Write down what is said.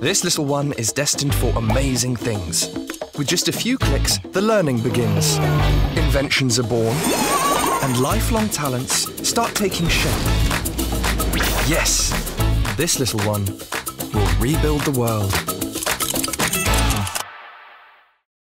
This little one is destined for amazing things. With just a few clicks, the learning begins. Inventions are born, and lifelong talents start taking shape. Yes, this little one will rebuild the world.